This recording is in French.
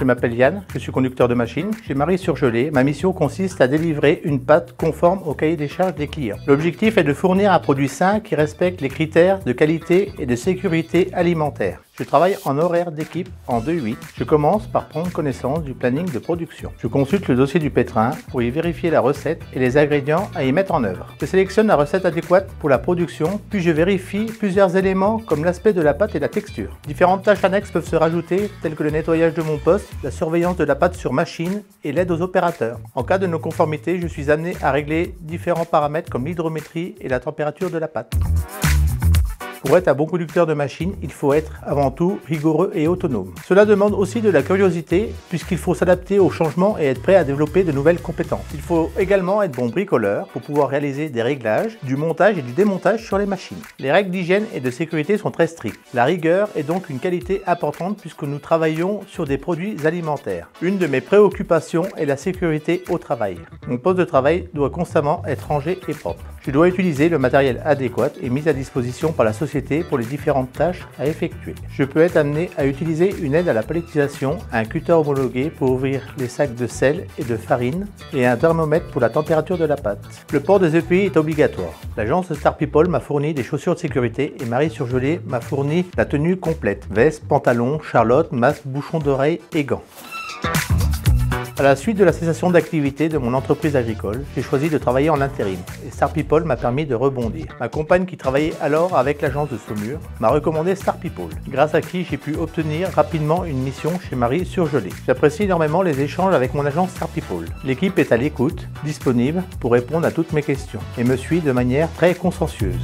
Je m'appelle Yann, je suis conducteur de machine. Chez Marie Surgelé, ma mission consiste à délivrer une pâte conforme au cahier des charges des clients. L'objectif est de fournir un produit sain qui respecte les critères de qualité et de sécurité alimentaire. Je travaille en horaire d'équipe en 2-8. Je commence par prendre connaissance du planning de production. Je consulte le dossier du pétrin pour y vérifier la recette et les ingrédients à y mettre en œuvre. Je sélectionne la recette adéquate pour la production, puis je vérifie plusieurs éléments comme l'aspect de la pâte et la texture. Différentes tâches annexes peuvent se rajouter, telles que le nettoyage de mon poste, la surveillance de la pâte sur machine et l'aide aux opérateurs. En cas de non-conformité, je suis amené à régler différents paramètres comme l'hydrométrie et la température de la pâte. Pour être un bon conducteur de machine, il faut être avant tout rigoureux et autonome. Cela demande aussi de la curiosité puisqu'il faut s'adapter aux changements et être prêt à développer de nouvelles compétences. Il faut également être bon bricoleur pour pouvoir réaliser des réglages, du montage et du démontage sur les machines. Les règles d'hygiène et de sécurité sont très strictes. La rigueur est donc une qualité importante puisque nous travaillons sur des produits alimentaires. Une de mes préoccupations est la sécurité au travail. Mon poste de travail doit constamment être rangé et propre. Je dois utiliser le matériel adéquat et mis à disposition par la société pour les différentes tâches à effectuer. Je peux être amené à utiliser une aide à la palettisation, un cutter homologué pour ouvrir les sacs de sel et de farine et un thermomètre pour la température de la pâte. Le port des EPI est obligatoire. L'agence Star People m'a fourni des chaussures de sécurité et Marie Surgelé m'a fourni la tenue complète. Veste, pantalon, charlotte, masque, bouchon d'oreille et gants. À la suite de la cessation d'activité de mon entreprise agricole, j'ai choisi de travailler en intérim et Star m'a permis de rebondir. Ma compagne qui travaillait alors avec l'agence de Saumur m'a recommandé Star People, grâce à qui j'ai pu obtenir rapidement une mission chez Marie Surgelée. J'apprécie énormément les échanges avec mon agence Starpeople. L'équipe est à l'écoute, disponible pour répondre à toutes mes questions et me suit de manière très consciencieuse.